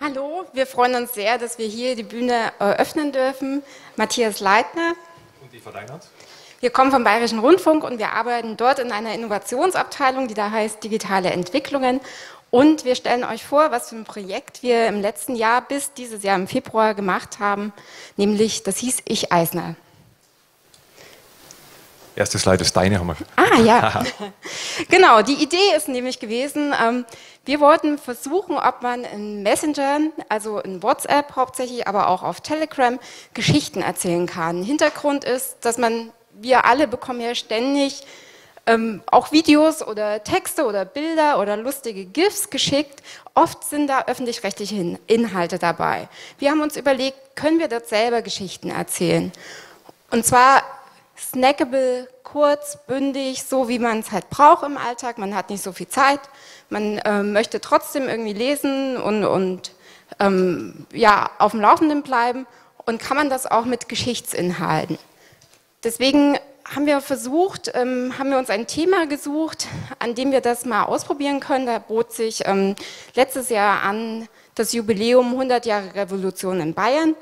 Hallo, wir freuen uns sehr, dass wir hier die Bühne eröffnen dürfen. Matthias Leitner. Und Eva Deinert. Wir kommen vom Bayerischen Rundfunk und wir arbeiten dort in einer Innovationsabteilung, die da heißt Digitale Entwicklungen. Und wir stellen euch vor, was für ein Projekt wir im letzten Jahr bis dieses Jahr im Februar gemacht haben, nämlich das hieß Ich Eisner. Erstes Slide ist deine, haben wir. Ah ja, genau. Die Idee ist nämlich gewesen, ähm, wir wollten versuchen, ob man in Messenger, also in WhatsApp hauptsächlich, aber auch auf Telegram, Geschichten erzählen kann. Hintergrund ist, dass man, wir alle bekommen ja ständig ähm, auch Videos oder Texte oder Bilder oder lustige GIFs geschickt. Oft sind da öffentlich-rechtliche Inhalte dabei. Wir haben uns überlegt, können wir dort selber Geschichten erzählen? Und zwar snackable, kurz, bündig, so wie man es halt braucht im Alltag. Man hat nicht so viel Zeit, man äh, möchte trotzdem irgendwie lesen und, und ähm, ja, auf dem Laufenden bleiben und kann man das auch mit Geschichtsinhalten. Deswegen haben wir versucht, ähm, haben wir uns ein Thema gesucht, an dem wir das mal ausprobieren können. Da bot sich ähm, letztes Jahr an das Jubiläum 100 Jahre Revolution in Bayern.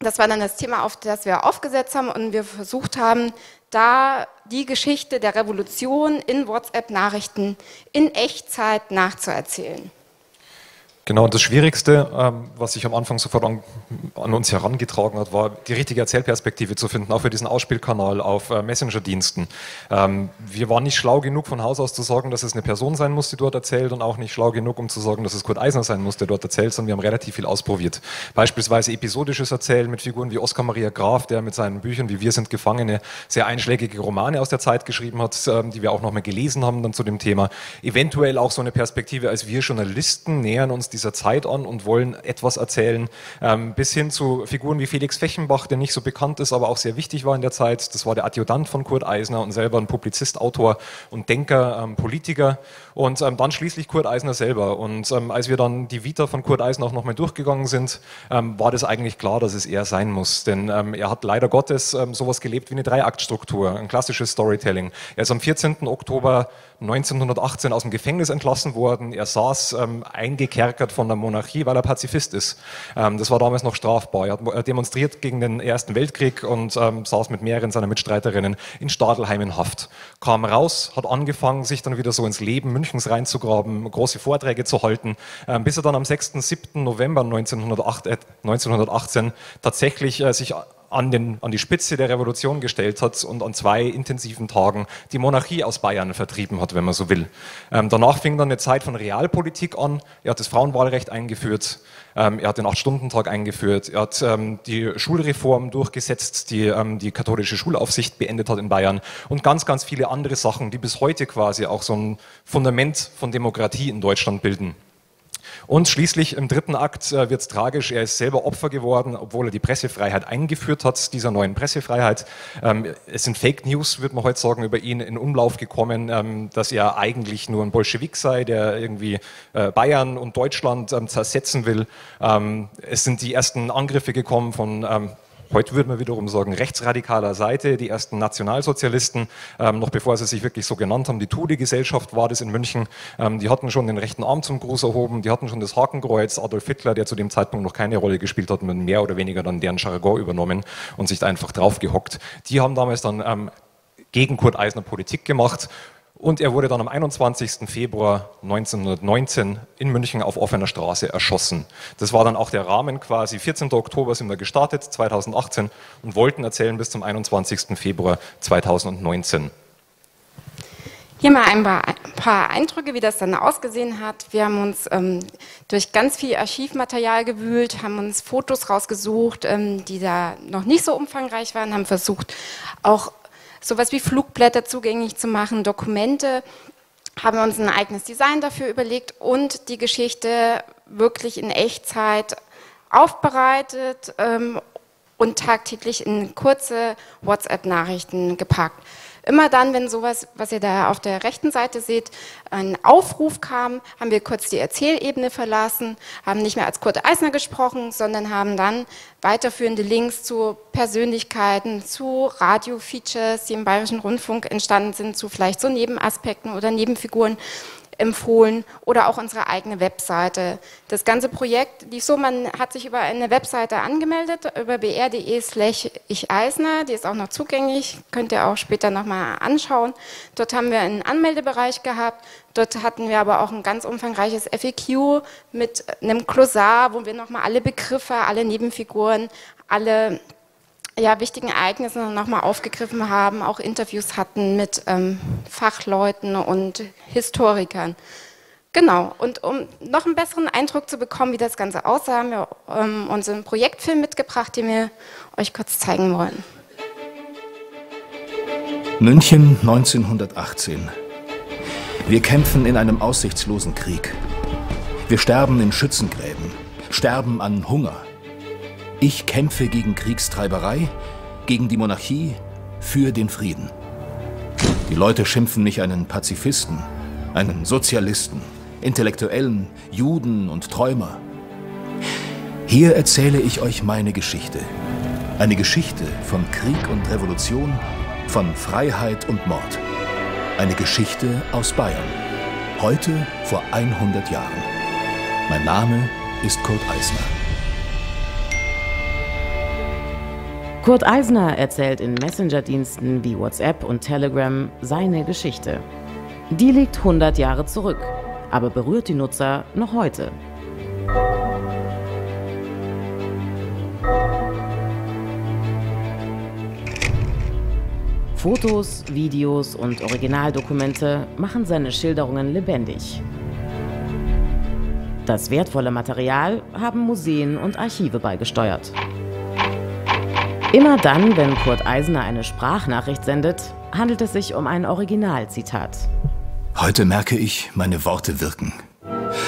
Das war dann das Thema, auf das wir aufgesetzt haben und wir versucht haben, da die Geschichte der Revolution in WhatsApp-Nachrichten in Echtzeit nachzuerzählen. Genau, und das Schwierigste, ähm, was sich am Anfang sofort an, an, uns herangetragen hat, war die richtige Erzählperspektive zu finden, auch für diesen Ausspielkanal auf äh, Messenger-Diensten. Ähm, wir waren nicht schlau genug von Haus aus zu sagen, dass es eine Person sein muss, die dort erzählt und auch nicht schlau genug, um zu sagen, dass es Kurt Eisner sein muss, der dort erzählt, sondern wir haben relativ viel ausprobiert. Beispielsweise episodisches Erzählen mit Figuren wie Oskar Maria Graf, der mit seinen Büchern wie Wir sind Gefangene sehr einschlägige Romane aus der Zeit geschrieben hat, ähm, die wir auch nochmal gelesen haben dann zu dem Thema. Eventuell auch so eine Perspektive, als wir Journalisten nähern uns dieser Zeit an und wollen etwas erzählen, ähm, bis hin zu Figuren wie Felix Fechenbach, der nicht so bekannt ist, aber auch sehr wichtig war in der Zeit. Das war der Adjutant von Kurt Eisner und selber ein Publizist, Autor und Denker, ähm, Politiker. Und ähm, dann schließlich Kurt Eisner selber. Und ähm, als wir dann die Vita von Kurt Eisner auch nochmal durchgegangen sind, ähm, war das eigentlich klar, dass es er sein muss. Denn ähm, er hat leider Gottes sowas gelebt wie eine Dreiaktstruktur, ein klassisches Storytelling. Er ist am 14. Oktober 1918 aus dem Gefängnis entlassen worden. Er saß ähm, eingekerkert von der Monarchie, weil er Pazifist ist. Ähm, das war damals noch strafbar. Er hat demonstriert gegen den Ersten Weltkrieg und ähm, saß mit mehreren seiner Mitstreiterinnen in Stadelheim in Haft. Kam raus, hat angefangen, sich dann wieder so ins Leben Münchens reinzugraben, große Vorträge zu halten, ähm, bis er dann am 6. 7. November 1908, äh, 1918 tatsächlich äh, sich an, den, an die Spitze der Revolution gestellt hat und an zwei intensiven Tagen die Monarchie aus Bayern vertrieben hat, wenn man so will. Ähm, danach fing dann eine Zeit von Realpolitik an. Er hat das Frauenwahlrecht eingeführt, ähm, er hat den Acht-Stunden-Tag eingeführt, er hat ähm, die Schulreform durchgesetzt, die ähm, die katholische Schulaufsicht beendet hat in Bayern und ganz, ganz viele andere Sachen, die bis heute quasi auch so ein Fundament von Demokratie in Deutschland bilden. Und schließlich im dritten Akt äh, wird es tragisch. Er ist selber Opfer geworden, obwohl er die Pressefreiheit eingeführt hat, dieser neuen Pressefreiheit. Ähm, es sind Fake News, würde man heute sagen, über ihn in Umlauf gekommen, ähm, dass er eigentlich nur ein Bolschewik sei, der irgendwie äh, Bayern und Deutschland ähm, zersetzen will. Es sind die ersten Angriffe gekommen von heute würde man wiederum sagen, rechtsradikaler Seite, die ersten Nationalsozialisten, ähm, noch bevor sie sich wirklich so genannt haben, die Tude-Gesellschaft war das in München, ähm, die hatten schon den rechten Arm zum Gruß erhoben, die hatten schon das Hakenkreuz, Adolf Hitler, der zu dem Zeitpunkt noch keine Rolle gespielt hat, mit mehr oder weniger dann deren Jargon übernommen und sich da einfach draufgehockt. Die haben damals dann ähm, gegen Kurt Eisner Politik gemacht und er wurde dann am 21. Februar 1919 in München auf offener Straße erschossen. Das war dann auch der Rahmen quasi. 14. Oktober sind wir gestartet, 2018, und wollten erzählen bis zum 21. Februar 2019. Hier mal ein paar Eindrücke, wie das dann ausgesehen hat. Wir haben uns ähm, durch ganz viel Archivmaterial gewühlt, haben uns Fotos rausgesucht, ähm, die da noch nicht so umfangreich waren, haben versucht, auch sowas wie Flugblätter zugänglich zu machen, Dokumente, haben wir uns ein eigenes Design dafür überlegt und die Geschichte wirklich in Echtzeit aufbereitet ähm, und tagtäglich in kurze WhatsApp-Nachrichten gepackt. Immer dann, wenn sowas, was ihr da auf der rechten Seite seht, ein Aufruf kam, haben wir kurz die Erzählebene verlassen, haben nicht mehr als Kurt Eisner gesprochen, sondern haben dann weiterführende Links zu Persönlichkeiten, zu Radio-Features, die im Bayerischen Rundfunk entstanden sind, zu vielleicht so Nebenaspekten oder Nebenfiguren empfohlen oder auch unsere eigene Webseite. Das ganze Projekt lief so, man hat sich über eine Webseite angemeldet, über br.de slash ich-eisner, die ist auch noch zugänglich, könnt ihr auch später nochmal anschauen. Dort haben wir einen Anmeldebereich gehabt, dort hatten wir aber auch ein ganz umfangreiches FAQ mit einem Glossar, wo wir nochmal alle Begriffe, alle Nebenfiguren, alle ja, wichtigen Ereignisse nochmal aufgegriffen haben, auch Interviews hatten mit ähm, Fachleuten und Historikern. Genau, und um noch einen besseren Eindruck zu bekommen, wie das Ganze aussah, haben wir ähm, unseren Projektfilm mitgebracht, den wir euch kurz zeigen wollen. München 1918. Wir kämpfen in einem aussichtslosen Krieg. Wir sterben in Schützengräben, sterben an Hunger, ich kämpfe gegen Kriegstreiberei, gegen die Monarchie, für den Frieden. Die Leute schimpfen mich einen Pazifisten, einen Sozialisten, Intellektuellen, Juden und Träumer. Hier erzähle ich euch meine Geschichte. Eine Geschichte von Krieg und Revolution, von Freiheit und Mord. Eine Geschichte aus Bayern. Heute vor 100 Jahren. Mein Name ist Kurt Eisner. Kurt Eisner erzählt in Messenger-Diensten wie WhatsApp und Telegram seine Geschichte. Die liegt 100 Jahre zurück, aber berührt die Nutzer noch heute. Fotos, Videos und Originaldokumente machen seine Schilderungen lebendig. Das wertvolle Material haben Museen und Archive beigesteuert. Immer dann, wenn Kurt Eisner eine Sprachnachricht sendet, handelt es sich um ein Originalzitat. Heute merke ich, meine Worte wirken.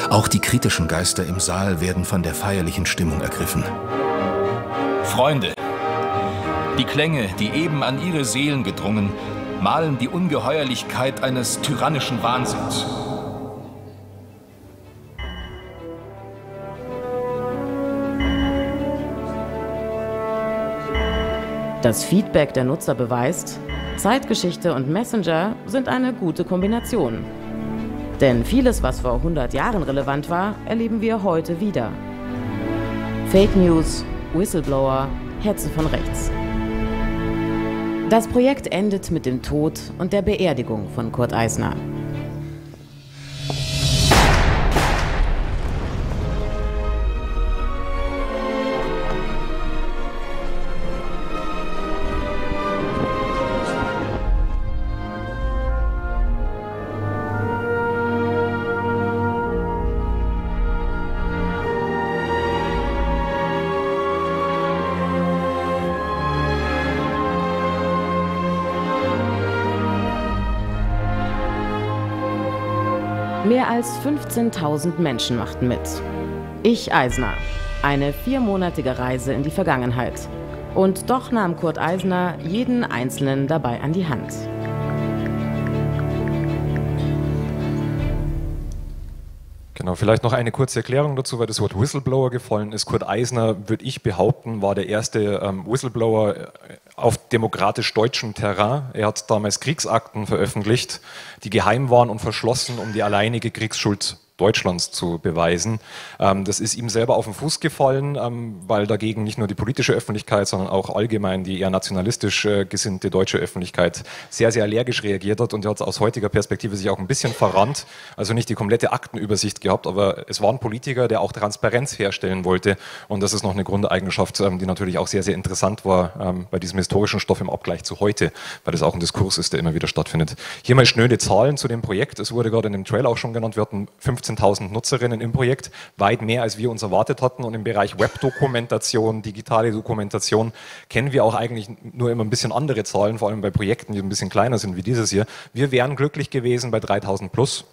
Auch die kritischen Geister im Saal werden von der feierlichen Stimmung ergriffen. Freunde, die Klänge, die eben an ihre Seelen gedrungen, malen die Ungeheuerlichkeit eines tyrannischen Wahnsinns. Das Feedback der Nutzer beweist, Zeitgeschichte und Messenger sind eine gute Kombination. Denn vieles, was vor 100 Jahren relevant war, erleben wir heute wieder. Fake News, Whistleblower, Hetze von rechts. Das Projekt endet mit dem Tod und der Beerdigung von Kurt Eisner. Mehr als 15.000 Menschen machten mit. Ich Eisner. Eine viermonatige Reise in die Vergangenheit. Und doch nahm Kurt Eisner jeden Einzelnen dabei an die Hand. Genau, vielleicht noch eine kurze Erklärung dazu, weil das Wort Whistleblower gefallen ist. Kurt Eisner, würde ich behaupten, war der erste ähm, Whistleblower äh, auf demokratisch-deutschem Terrain. Er hat damals Kriegsakten veröffentlicht, die geheim waren und verschlossen, um die alleinige Kriegsschuld Deutschlands zu beweisen. Ähm, das ist ihm selber auf den Fuß gefallen, ähm, weil dagegen nicht nur die politische Öffentlichkeit, sondern auch allgemein die eher nationalistisch äh, gesinnte deutsche Öffentlichkeit sehr, sehr allergisch reagiert hat und er hat aus heutiger Perspektive sich auch ein bisschen verrannt, also nicht die komplette Aktenübersicht gehabt, aber es war ein Politiker, der auch Transparenz herstellen wollte und das ist noch eine Grundeigenschaft, ähm, die natürlich auch sehr, sehr interessant war bei diesem historischen Stoff im Abgleich zu heute, weil das auch ein Diskurs ist, der immer wieder stattfindet. Hier mal schnöde Zahlen zu dem Projekt, es wurde gerade in dem Trail auch schon genannt, wir hatten 15 15.000 Nutzerinnen im Projekt, weit mehr als wir uns erwartet hatten. Und im Bereich Webdokumentation, digitale Dokumentation kennen wir auch eigentlich nur immer ein bisschen andere Zahlen, vor allem bei Projekten, die ein bisschen kleiner sind wie dieses hier. Wir wären glücklich gewesen bei 3.000 plus.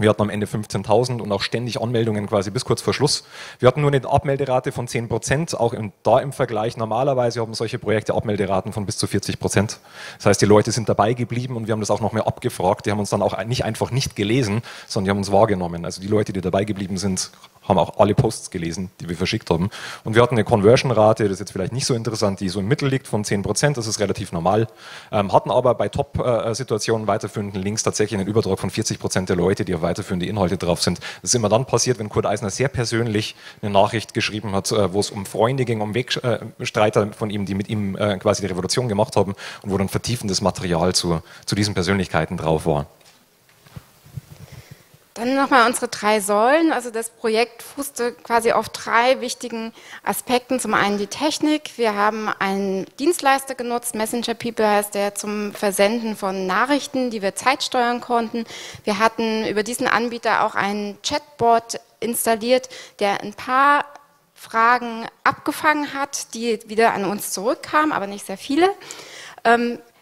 Wir hatten am Ende 15.000 und auch ständig Anmeldungen quasi bis kurz vor Schluss. Wir hatten nur eine Abmelderate von 10 Prozent, auch im, da im Vergleich. Normalerweise haben solche Projekte Abmelderaten von bis zu 40 Prozent. Das heißt, die Leute sind dabei geblieben und wir haben das auch noch mehr abgefragt. Die haben uns dann auch nicht einfach nicht gelesen, sondern die haben uns wahrgenommen. Also die Leute, die dabei geblieben sind, haben auch alle Posts gelesen, die wir verschickt haben. Und wir hatten eine Conversion-Rate, das ist jetzt vielleicht nicht so interessant, die so im Mittel liegt von 10 Prozent, das ist relativ normal, ähm, hatten aber bei Top-Situationen weiterführenden Links tatsächlich einen Übertrag von 40 Prozent der Leute, die auf weiterführende Inhalte drauf sind. Das ist immer dann passiert, wenn Kurt Eisner sehr persönlich eine Nachricht geschrieben hat, äh, wo es um Freunde ging, um Wegstreiter von ihm, die mit ihm äh, quasi die Revolution gemacht haben und wo dann vertiefendes Material zu, zu diesen Persönlichkeiten drauf war. Dann nochmal unsere drei Säulen. Also das Projekt fußte quasi auf drei wichtigen Aspekten. Zum einen die Technik. Wir haben einen Dienstleister genutzt, Messenger People heißt der, zum Versenden von Nachrichten, die wir zeitsteuern konnten. Wir hatten über diesen Anbieter auch einen Chatbot installiert, der ein paar Fragen abgefangen hat, die wieder an uns zurückkamen, aber nicht sehr viele.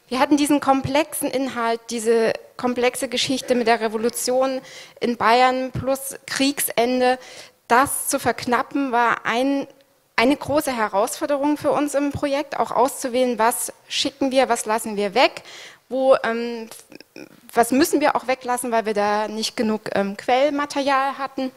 Wir hatten diesen komplexen Inhalt, diese komplexe Geschichte mit der Revolution in Bayern plus Kriegsende. Das zu verknappen war ein, eine große Herausforderung für uns im Projekt, auch auszuwählen, was schicken wir, was lassen wir weg, wo, ähm, was müssen wir auch weglassen, weil wir da nicht genug ähm, Quellmaterial hatten.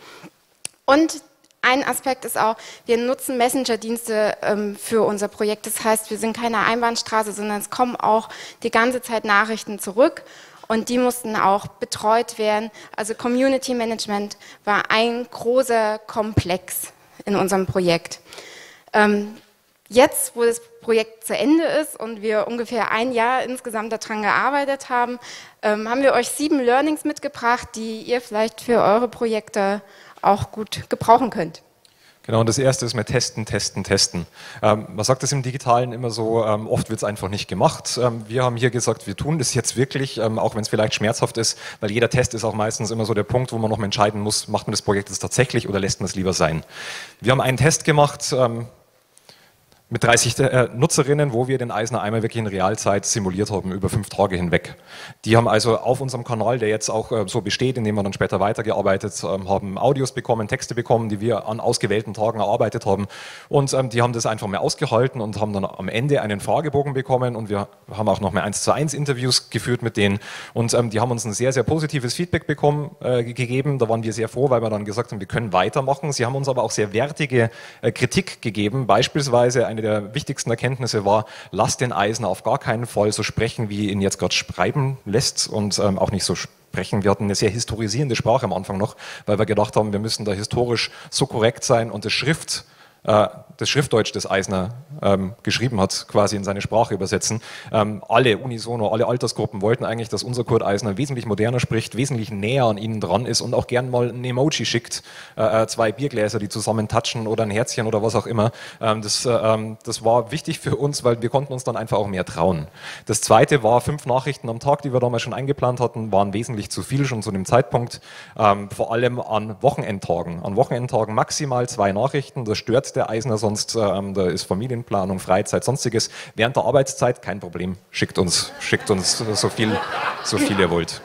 Und ein Aspekt ist auch, wir nutzen Messenger-Dienste ähm, für unser Projekt. Das heißt, wir sind keine Einbahnstraße, sondern es kommen auch die ganze Zeit Nachrichten zurück und die mussten auch betreut werden. Also Community Management war ein großer Komplex in unserem Projekt. Ähm, jetzt, wo das Projekt zu Ende ist und wir ungefähr ein Jahr insgesamt daran gearbeitet haben, ähm, haben wir euch sieben Learnings mitgebracht, die ihr vielleicht für eure Projekte auch gut gebrauchen könnt. Genau, und das erste ist mal testen, testen, testen. Ähm, man sagt das im Digitalen immer so, ähm, oft wird es einfach nicht gemacht. Ähm, wir haben hier gesagt, wir tun das jetzt wirklich, ähm, auch wenn es vielleicht schmerzhaft ist, weil jeder Test ist auch meistens immer so der Punkt, wo man noch entscheiden muss, macht man das Projekt jetzt tatsächlich oder lässt man es lieber sein. Wir haben einen Test gemacht, ähm, mit 30 äh, Nutzerinnen, wo wir den Eisner einmal wirklich in Realzeit simuliert haben, über fünf Tage hinweg. Die haben also auf unserem Kanal, der jetzt auch äh, so besteht, in dem wir dann später weitergearbeitet ähm, haben, Audios bekommen, Texte bekommen, die wir an ausgewählten Tagen erarbeitet haben. Und ähm, die haben das einfach mehr ausgehalten und haben dann am Ende einen Fragebogen bekommen und wir haben auch noch mehr 1 zu 1 Interviews geführt mit denen. Und ähm, die haben uns ein sehr, sehr positives Feedback bekommen, äh, gegeben. Da waren wir sehr froh, weil wir dann gesagt haben, wir können weitermachen. Sie haben uns aber auch sehr wertige Kritik gegeben, beispielsweise eine eine der wichtigsten Erkenntnisse war, lass den Eisen auf gar keinen Fall so sprechen, wie ihn jetzt gerade schreiben lässt und ähm, auch nicht so sprechen. Wir hatten eine sehr historisierende Sprache am Anfang noch, weil wir gedacht haben, wir müssen da historisch so korrekt sein und das Schrift äh, das Schriftdeutsch, das Eisner ähm, geschrieben hat, quasi in seine Sprache übersetzen. Ähm, alle unisono, alle Altersgruppen wollten eigentlich, dass unser Kurt Eisner wesentlich moderner spricht, wesentlich näher an ihnen dran ist und auch gern mal ein Emoji schickt, äh, äh zwei Biergläser, die zusammen touchen oder ein Herzchen oder was auch immer. Ähm, das, äh, ähm, das war wichtig für uns, weil wir konnten uns dann einfach auch mehr trauen. Das zweite war, fünf Nachrichten am Tag, die wir damals schon eingeplant hatten, waren wesentlich zu viel schon zu dem Zeitpunkt. Ähm, vor allem an Wochenendtagen. An Wochenendtagen maximal zwei Nachrichten, das stört der Eisner sonst, ähm, da ist Familienplanung, Freizeit, sonstiges. Während der Arbeitszeit kein Problem, schickt uns, schickt uns so viel, so viel ihr wollt.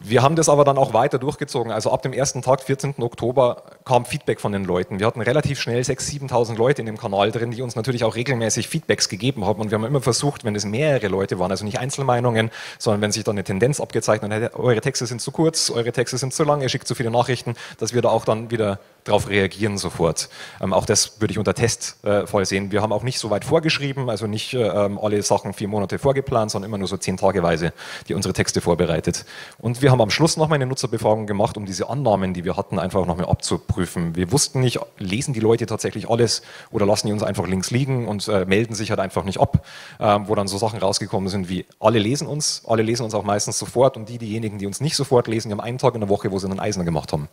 Wir haben das aber dann auch weiter durchgezogen. Also ab dem ersten Tag, 14. Oktober, kam Feedback von den Leuten. Wir hatten relativ schnell 6.000, 7.000 Leute in dem Kanal drin, die uns natürlich auch regelmäßig Feedbacks gegeben haben. Und wir haben immer versucht, wenn es mehrere Leute waren, also nicht Einzelmeinungen, sondern wenn sich da eine Tendenz abgezeichnet hat, eure Texte sind zu kurz, eure Texte sind zu lang, ihr schickt zu viele Nachrichten, dass wir da auch dann wieder darauf reagieren sofort. Ähm, auch das würde ich unter Test äh, sehen. Wir haben auch nicht so weit vorgeschrieben, also nicht äh, ähm, alle Sachen vier Monate vorgeplant, sondern immer nur so zehn Tageweise, die unsere Texte vorbereitet. Und wir haben am Schluss nochmal eine Nutzerbefragung gemacht, um diese Annahmen, die wir hatten, einfach nochmal abzuprüfen. Wir wussten nicht, lesen die Leute tatsächlich alles oder lassen die uns einfach links liegen und äh, melden sich halt einfach nicht ab, ähm, wo dann so Sachen rausgekommen sind wie, alle lesen uns, alle lesen uns auch meistens sofort und die, diejenigen, die uns nicht sofort lesen, die haben einen Tag in der Woche, wo sie einen Eisner gemacht haben.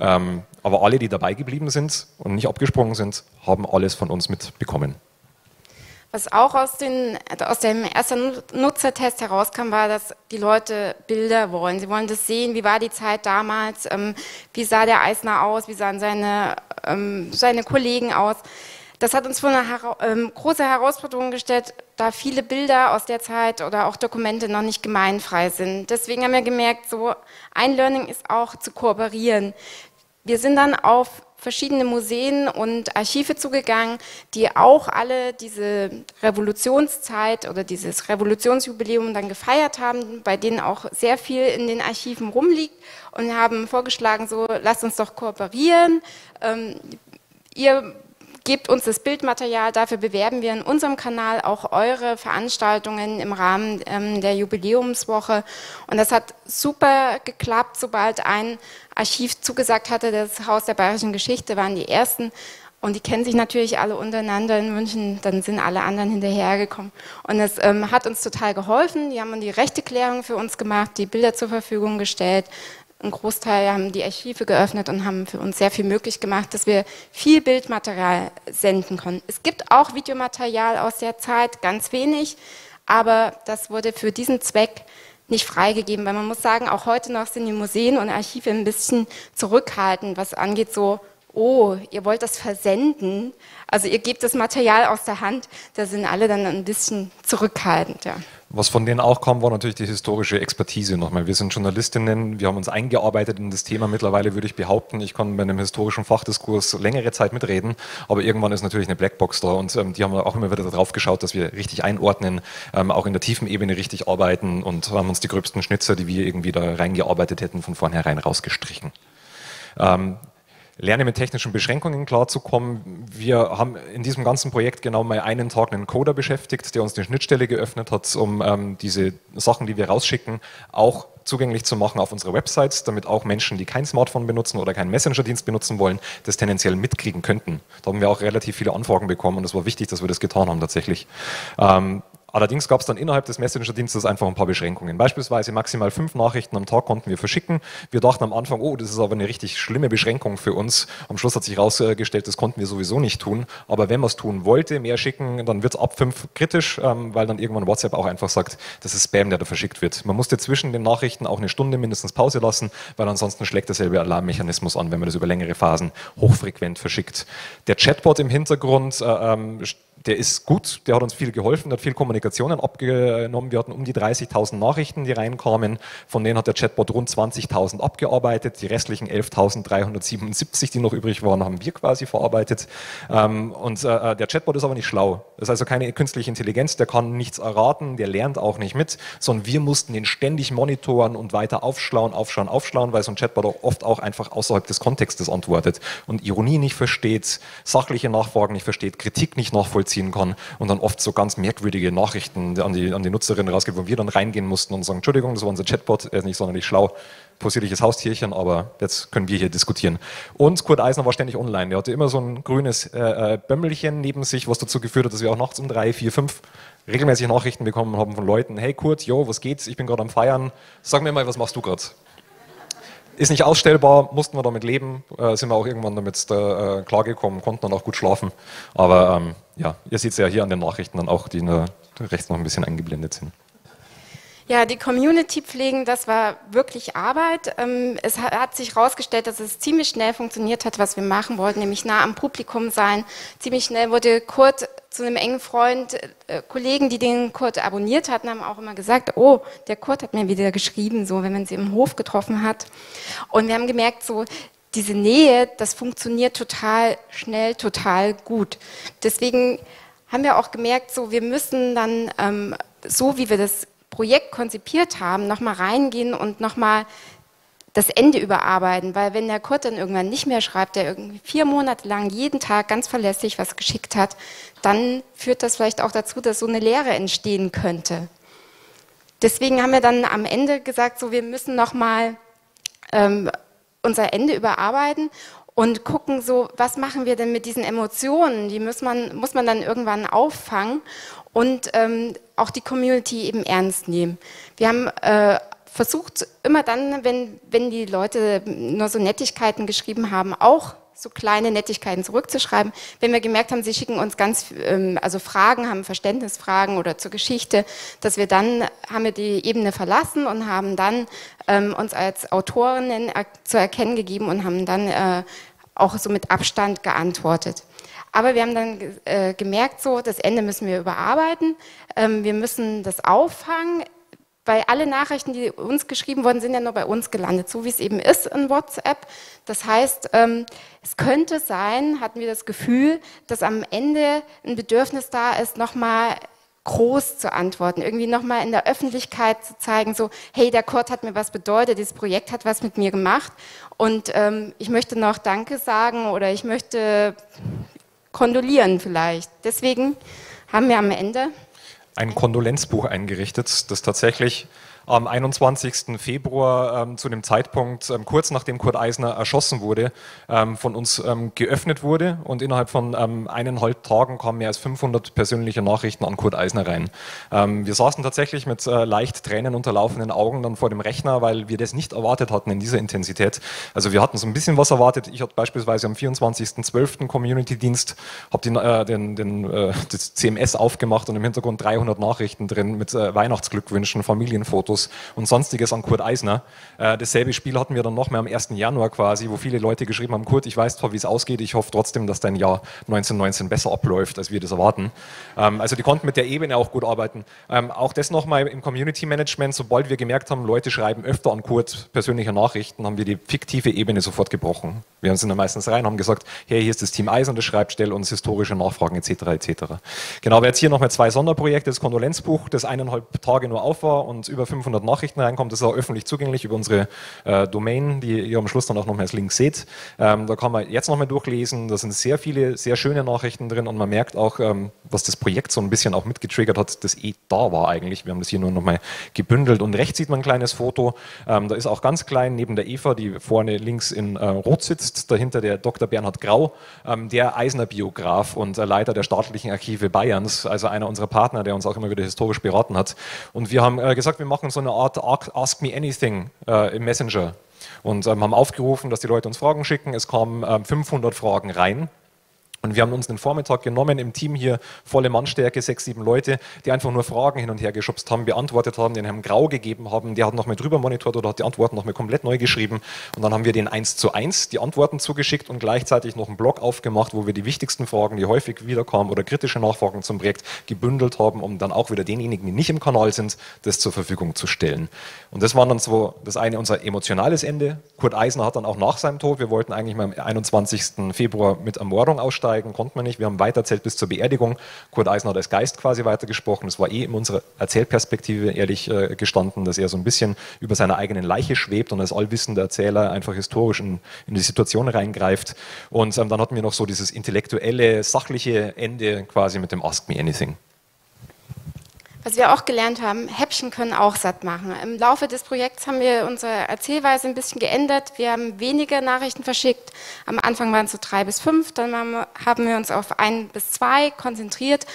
Ähm, aber alle, die dabei geblieben sind und nicht abgesprungen sind, haben alles von uns mitbekommen. Was auch aus, den, aus dem ersten Nutzertest herauskam, war, dass die Leute Bilder wollen. Sie wollen das sehen, wie war die Zeit damals, ähm, wie sah der Eisner aus, wie sahen seine, ähm, seine Kollegen aus. Das hat uns vor eine hera ähm, große Herausforderung gestellt, da viele Bilder aus der Zeit oder auch Dokumente noch nicht gemeinfrei sind. Deswegen haben wir gemerkt, so ein Learning ist auch zu kooperieren. Wir sind dann auf verschiedene Museen und Archive zugegangen, die auch alle diese Revolutionszeit oder dieses Revolutionsjubiläum dann gefeiert haben, bei denen auch sehr viel in den Archiven rumliegt und haben vorgeschlagen, so lasst uns doch kooperieren. Ähm, ihr gebt uns das Bildmaterial, dafür bewerben wir in unserem Kanal auch eure Veranstaltungen im Rahmen ähm, der Jubiläumswoche. Und das hat super geklappt, sobald ein Archiv zugesagt hatte, das Haus der Bayerischen Geschichte waren die ersten. Und die kennen sich natürlich alle untereinander in München, dann sind alle anderen hinterhergekommen. Und das ähm, hat uns total geholfen. Die haben die Rechteklärung für uns gemacht, die Bilder zur Verfügung gestellt, ein Großteil haben die Archive geöffnet und haben für uns sehr viel möglich gemacht, dass wir viel Bildmaterial senden konnten. Es gibt auch Videomaterial aus der Zeit, ganz wenig, aber das wurde für diesen Zweck nicht freigegeben, weil man muss sagen, auch heute noch sind die Museen und Archive ein bisschen zurückhaltend, was angeht so, oh, ihr wollt das versenden, also ihr gebt das Material aus der Hand, da sind alle dann ein bisschen zurückhaltend, ja. Was von denen auch kam, war natürlich die historische Expertise nochmal. Wir sind Journalistinnen, wir haben uns eingearbeitet in das Thema. Mittlerweile würde ich behaupten, ich kann bei einem historischen Fachdiskurs längere Zeit mitreden, aber irgendwann ist natürlich eine Blackbox da und ähm, die haben auch immer wieder darauf geschaut, dass wir richtig einordnen, ähm, auch in der tiefen Ebene richtig arbeiten und haben uns die gröbsten Schnitzer, die wir irgendwie da reingearbeitet hätten, von vornherein rausgestrichen. Ähm, Lerne mit technischen Beschränkungen klarzukommen. Wir haben in diesem ganzen Projekt genau mal einen Tag einen Coder beschäftigt, der uns die Schnittstelle geöffnet hat, um ähm, diese Sachen, die wir rausschicken, auch zugänglich zu machen auf unsere Websites, damit auch Menschen, die kein Smartphone benutzen oder keinen Messenger-Dienst benutzen wollen, das tendenziell mitkriegen könnten. Da haben wir auch relativ viele Anfragen bekommen und es war wichtig, dass wir das getan haben tatsächlich. Ähm, Allerdings gab es dann innerhalb des Messenger-Dienstes einfach ein paar Beschränkungen. Beispielsweise maximal fünf Nachrichten am Tag konnten wir verschicken. Wir dachten am Anfang, oh, das ist aber eine richtig schlimme Beschränkung für uns. Am Schluss hat sich herausgestellt, das konnten wir sowieso nicht tun. Aber wenn man es tun wollte, mehr schicken, dann wird es ab fünf kritisch, ähm, weil dann irgendwann WhatsApp auch einfach sagt, das ist Spam, der da verschickt wird. Man musste zwischen den Nachrichten auch eine Stunde mindestens Pause lassen, weil ansonsten schlägt derselbe Alarmmechanismus an, wenn man das über längere Phasen hochfrequent verschickt. Der Chatbot im Hintergrund äh, ähm, der ist gut, der hat uns viel geholfen, der hat viel Kommunikationen abgenommen. Wir hatten um die 30.000 Nachrichten, die reinkamen. Von denen hat der Chatbot rund 20.000 abgearbeitet. Die restlichen 11.377, die noch übrig waren, haben wir quasi verarbeitet. Ähm, und äh, der Chatbot ist aber nicht schlau. Das ist also keine künstliche Intelligenz, der kann nichts erraten, der lernt auch nicht mit, sondern wir mussten den ständig monitoren und weiter aufschlauen, aufschauen, aufschlauen, weil so ein Chatbot auch oft auch einfach außerhalb des Kontextes antwortet und Ironie nicht versteht, sachliche Nachfragen nicht versteht, Kritik nicht nachvollzieht nachvollziehen kann und dann oft so ganz merkwürdige Nachrichten an die, an die Nutzerinnen rausgibt, wo wir dann reingehen mussten und sagen, Entschuldigung, das war unser Chatbot, er ist nicht sonderlich schlau, possierliches Haustierchen, aber jetzt können wir hier diskutieren. Und Kurt Eisner war ständig online. Er hatte immer so ein grünes äh, äh, Bömmelchen neben sich, was dazu geführt hat, dass wir auch nachts um drei, vier, fünf regelmäßig Nachrichten bekommen haben von Leuten, hey Kurt, jo, was geht's? Ich bin gerade am Feiern. Sag mir mal, was machst du gerade? Ist nicht ausstellbar, mussten wir damit leben, äh, sind wir auch irgendwann damit äh, klargekommen, konnten dann auch gut schlafen. Aber ähm, ja, ihr seht es ja hier an den Nachrichten dann auch, die in rechts noch ein bisschen eingeblendet sind. Ja, die Community pflegen, das war wirklich Arbeit. Ähm, es hat sich herausgestellt, dass es ziemlich schnell funktioniert hat, was wir machen wollten, nämlich nah am Publikum sein. Ziemlich schnell wurde Kurt zu einem engen Freund. Äh, Kollegen, die den Kurt abonniert hatten, haben auch immer gesagt, oh, der Kurt hat mir wieder geschrieben, so wenn man sie im Hof getroffen hat. Und wir haben gemerkt, so diese Nähe, das funktioniert total schnell, total gut. Deswegen haben wir auch gemerkt, so wir müssen dann ähm, so, wie wir das Projekt konzipiert haben, nochmal reingehen und nochmal das Ende überarbeiten, weil wenn der Kurt dann irgendwann nicht mehr schreibt, der irgendwie vier Monate lang jeden Tag ganz verlässlich was geschickt hat, dann führt das vielleicht auch dazu, dass so eine Lehre entstehen könnte. Deswegen haben wir dann am Ende gesagt, so wir müssen nochmal ähm, unser Ende überarbeiten und gucken so, was machen wir denn mit diesen Emotionen? Die muss man, muss man dann irgendwann auffangen und ähm, auch die Community eben ernst nehmen. Wir haben äh, versucht, immer dann, wenn, wenn die Leute nur so Nettigkeiten geschrieben haben, auch so kleine Nettigkeiten zurückzuschreiben. Wenn wir gemerkt haben, sie schicken uns ganz, ähm, also Fragen, haben Verständnisfragen oder zur Geschichte, dass wir dann, haben wir die Ebene verlassen und haben dann ähm, uns als Autorinnen zu erkennen gegeben und haben dann äh, auch so mit Abstand geantwortet. Aber wir haben dann äh, gemerkt, so, das Ende müssen wir überarbeiten. Ähm, wir müssen das auffangen weil alle Nachrichten, die uns geschrieben wurden, sind ja nur bei uns gelandet, so wie es eben ist in WhatsApp. Das heißt, ähm, es könnte sein, hatten wir das Gefühl, dass am Ende ein Bedürfnis da ist, nochmal groß zu antworten, irgendwie nochmal in der Öffentlichkeit zu zeigen, so, hey, der Kurt hat mir was bedeutet, dieses Projekt hat was mit mir gemacht und ähm, ich möchte noch Danke sagen oder ich möchte kondolieren vielleicht. Deswegen haben wir am Ende ein Kondolenzbuch eingerichtet, das tatsächlich am 21. Februar ähm, zu dem Zeitpunkt, ähm, kurz nachdem Kurt Eisner erschossen wurde, ähm, von uns ähm, geöffnet wurde und innerhalb von ähm, eineinhalb Tagen kamen mehr als 500 persönliche Nachrichten an Kurt Eisner rein. Ähm, wir saßen tatsächlich mit äh, leicht tränenunterlaufenden Augen dann vor dem Rechner, weil wir das nicht erwartet hatten in dieser Intensität. Also wir hatten so ein bisschen was erwartet. Ich hatte beispielsweise am 24.12. Community-Dienst, habe äh, den, den, äh, das CMS aufgemacht und im Hintergrund 300 Nachrichten drin mit äh, Weihnachtsglückwünschen, Familienfotos Fotos und sonstiges an Kurt Eisner. Äh, dasselbe Spiel hatten wir dann noch mehr am 1. Januar quasi, wo viele Leute geschrieben haben, Kurt, ich weiß zwar, wie es ausgeht, ich hoffe trotzdem, dass dein Jahr 1919 besser abläuft, als wir das erwarten. Ähm, also die konnten mit der Ebene auch gut arbeiten. Ähm, auch das nochmal im Community Management, sobald wir gemerkt haben, Leute schreiben öfter an Kurt persönliche Nachrichten, haben wir die fiktive Ebene sofort gebrochen. Wir sind dann meistens rein, haben gesagt, hey, hier ist das Team Eisner, das schreibt, stell uns historische Nachfragen etc. etc. Genau, aber jetzt hier nochmal zwei Sonderprojekte, das Kondolenzbuch, das eineinhalb Tage nur auf war und über 500 Nachrichten reinkommt. Das ist auch öffentlich zugänglich über unsere äh, Domain, die ihr am Schluss dann auch nochmal als Link seht. Ähm, da kann man jetzt nochmal durchlesen. Da sind sehr viele, sehr schöne Nachrichten drin und man merkt auch, ähm, was das Projekt so ein bisschen auch mitgetriggert hat, das eh da war eigentlich. Wir haben das hier nur nochmal gebündelt. Und rechts sieht man ein kleines Foto. Ähm, da ist auch ganz klein neben der Eva, die vorne links in äh, Rot sitzt, dahinter der Dr. Bernhard Grau, ähm, der Eisner-Biograf und äh, Leiter der staatlichen Archive Bayerns, also einer unserer Partner, der uns auch immer wieder historisch beraten hat. Und wir haben äh, gesagt, wir machen so eine Art Ask Me Anything äh, im Messenger und ähm, haben aufgerufen, dass die Leute uns Fragen schicken. Es kamen ähm, 500 Fragen rein und wir haben uns den Vormittag genommen im Team hier, volle Mannstärke, sechs, sieben Leute, die einfach nur Fragen hin und her geschubst haben, beantwortet haben, den Herrn Grau gegeben haben, der hat nochmal drüber monitort oder hat die Antworten nochmal komplett neu geschrieben. Und dann haben wir den eins zu eins die Antworten zugeschickt und gleichzeitig noch einen Blog aufgemacht, wo wir die wichtigsten Fragen, die häufig wiederkamen oder kritische Nachfragen zum Projekt gebündelt haben, um dann auch wieder denjenigen, die nicht im Kanal sind, das zur Verfügung zu stellen. Und das war dann so das eine unser emotionales Ende. Kurt Eisner hat dann auch nach seinem Tod, wir wollten eigentlich mal am 21. Februar mit Ermordung aussteigen, aussteigen, konnte man nicht. Wir haben weiterzählt bis zur Beerdigung. Kurt Eisner hat als Geist quasi weitergesprochen. Das war eh in unserer Erzählperspektive ehrlich äh, gestanden, dass er so ein bisschen über seiner eigenen Leiche schwebt und als allwissender Erzähler einfach historisch in, in die Situation reingreift. Und ähm, dann hatten wir noch so dieses intellektuelle, sachliche Ende quasi mit dem Ask Me Anything. Was wir auch gelernt haben, Häppchen können auch satt machen. Im Laufe des Projekts haben wir unsere Erzählweise ein bisschen geändert. Wir haben weniger Nachrichten verschickt. Am Anfang waren es so drei bis fünf, dann haben wir uns auf ein bis zwei konzentriert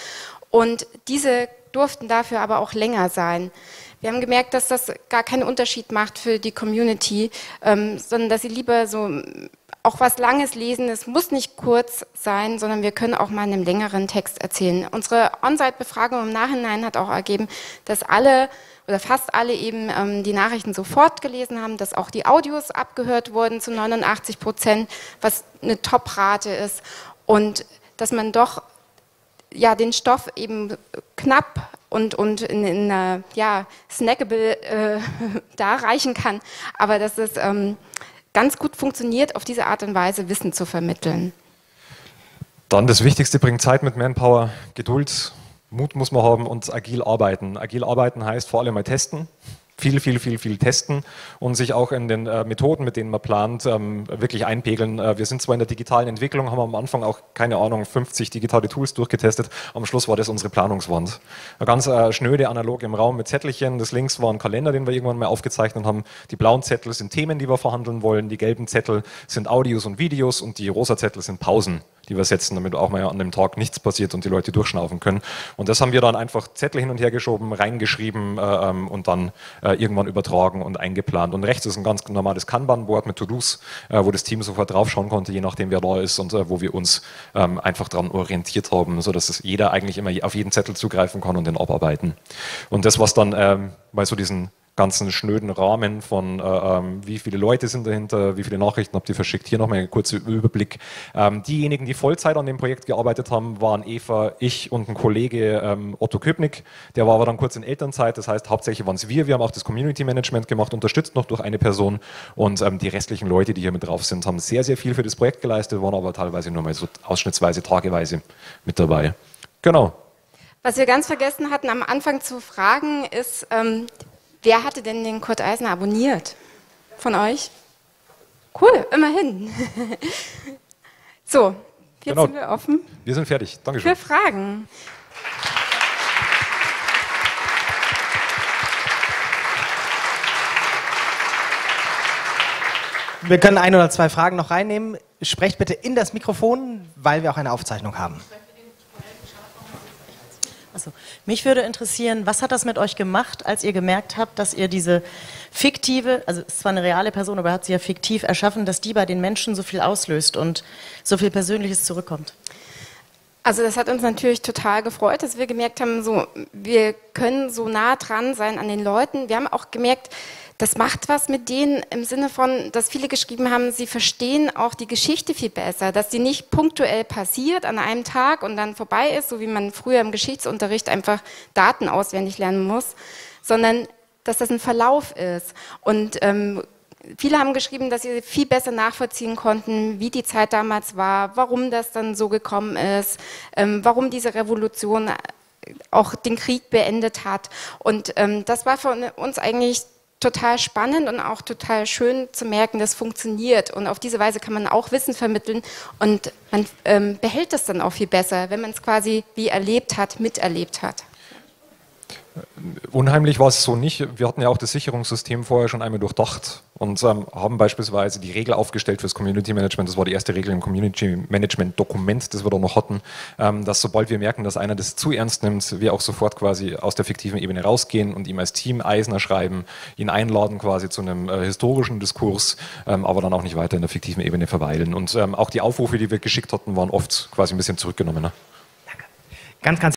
und diese durften dafür aber auch länger sein. Wir haben gemerkt, dass das gar keinen Unterschied macht für die Community, ähm, sondern dass sie lieber so auch was Langes lesen. Es muss nicht kurz sein, sondern wir können auch mal einen längeren Text erzählen. Unsere On-Site-Befragung im Nachhinein hat auch ergeben, dass alle oder fast alle eben ähm, die Nachrichten sofort gelesen haben, dass auch die Audios abgehört wurden zu 89 Prozent, was eine Top-Rate ist und dass man doch ja den Stoff eben knapp und, und in, in uh, ja, snackable äh, darreichen kann, aber dass es ähm, ganz gut funktioniert, auf diese Art und Weise Wissen zu vermitteln. Dann das Wichtigste bringt Zeit mit Manpower, Geduld, Mut muss man haben und agil arbeiten. Agil arbeiten heißt vor allem mal testen, viel, viel, viel, viel testen und sich auch in den äh, Methoden, mit denen man plant, ähm, wirklich einpegeln. Äh, wir sind zwar in der digitalen Entwicklung, haben am Anfang auch, keine Ahnung, 50 digitale Tools durchgetestet. Am Schluss war das unsere Planungswand. Eine ganz äh, schnöde Analog im Raum mit Zettelchen. Das links war ein Kalender, den wir irgendwann mal aufgezeichnet haben. Die blauen Zettel sind Themen, die wir verhandeln wollen. Die gelben Zettel sind Audios und Videos und die rosa Zettel sind Pausen die wir setzen, damit auch mal an dem Tag nichts passiert und die Leute durchschnaufen können. Und das haben wir dann einfach Zettel hin und her geschoben, reingeschrieben äh, ähm, und dann äh, irgendwann übertragen und eingeplant. Und rechts ist ein ganz normales Kanban-Board mit To-Dos, äh, wo das Team sofort draufschauen konnte, je nachdem wer da ist und äh, wo wir uns ähm, einfach daran orientiert haben, sodass es jeder eigentlich immer auf jeden Zettel zugreifen kann und den abarbeiten. Und das, was dann ähm, bei so diesen ganzen schnöden Rahmen von, äh, ähm, wie viele Leute sind dahinter, wie viele Nachrichten habt ihr verschickt. Hier nochmal ein kurzer Überblick. Ähm, diejenigen, die Vollzeit an dem Projekt gearbeitet haben, waren Eva, ich und ein Kollege ähm, Otto Köpnick. Der war aber dann kurz in Elternzeit, das heißt hauptsächlich waren es wir. Wir haben auch das Community Management gemacht, unterstützt noch durch eine Person und ähm, die restlichen Leute, die hier mit drauf sind, haben sehr, sehr viel für das Projekt geleistet, waren aber teilweise nur mal so ausschnittsweise, tageweise mit dabei. Genau. Was wir ganz vergessen hatten am Anfang zu fragen, ist, ähm, wer hatte denn den Kurt Eisner abonniert? Von euch? Cool, immerhin. so, jetzt genau. sind wir offen. Wir sind fertig. Dankeschön. Für Fragen. Wir können ein oder zwei Fragen noch reinnehmen. Sprecht bitte in das Mikrofon, weil wir auch eine Aufzeichnung haben. Also, mich würde interessieren, was hat das mit euch gemacht, als ihr gemerkt habt, dass ihr diese fiktive, also es ist zwar eine reale Person, aber hat sie ja fiktiv erschaffen, dass die bei den Menschen so viel auslöst und so viel Persönliches zurückkommt? Also das hat uns natürlich total gefreut, dass wir gemerkt haben, so wir können so nah dran sein an den Leuten. Wir haben auch gemerkt, das macht was mit denen im Sinne von, dass viele geschrieben haben, sie verstehen auch die Geschichte viel besser, dass die nicht punktuell passiert an einem Tag und dann vorbei ist, so wie man früher im Geschichtsunterricht einfach Daten auswendig lernen muss, sondern dass das ein Verlauf ist. Und ähm, viele haben geschrieben, dass sie viel besser nachvollziehen konnten, wie die Zeit damals war, warum das dann so gekommen ist, ähm, warum diese Revolution auch den Krieg beendet hat. Und ähm, das war für uns eigentlich total spannend und auch total schön zu merken, das funktioniert. Und auf diese Weise kann man auch Wissen vermitteln und man ähm, behält das dann auch viel besser, wenn man es quasi wie erlebt hat, miterlebt hat. Unheimlich war es so nicht. Wir hatten ja auch das Sicherungssystem vorher schon einmal durchdacht und ähm, haben beispielsweise die Regel aufgestellt fürs Community Management. Das war die erste Regel im Community Management Dokument, das wir da noch hatten, ähm, dass sobald wir merken, dass einer das zu ernst nimmt, wir auch sofort quasi aus der fiktiven Ebene rausgehen und ihm als Team Eisner schreiben, ihn einladen quasi zu einem äh, historischen Diskurs, ähm, aber dann auch nicht weiter in der fiktiven Ebene verweilen. Und ähm, auch die Aufrufe, die wir geschickt hatten, waren oft quasi ein bisschen zurückgenommen. Ne? Danke. Ganz, ganz